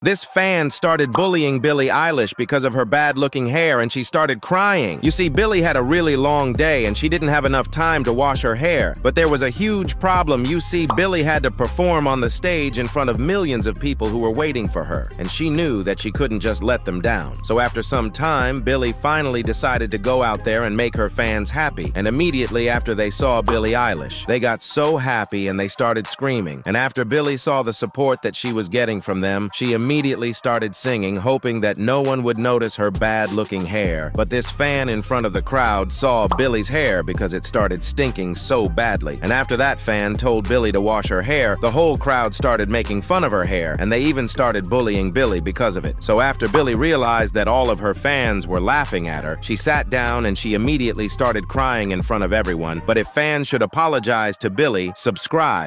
This fan started bullying Billie Eilish because of her bad-looking hair and she started crying. You see, Billie had a really long day and she didn't have enough time to wash her hair. But there was a huge problem. You see, Billie had to perform on the stage in front of millions of people who were waiting for her. And she knew that she couldn't just let them down. So after some time, Billie finally decided to go out there and make her fans happy. And immediately after they saw Billie Eilish, they got so happy and they started screaming. And after Billie saw the support that she was getting from them, she immediately started singing, hoping that no one would notice her bad-looking hair. But this fan in front of the crowd saw Billie's hair because it started stinking so badly. And after that fan told Billie to wash her hair, the whole crowd started making fun of her hair, and they even started bullying Billie because of it. So after Billie realized that all of her fans were laughing at her, she sat down and she immediately started crying in front of everyone. But if fans should apologize to Billie, subscribe.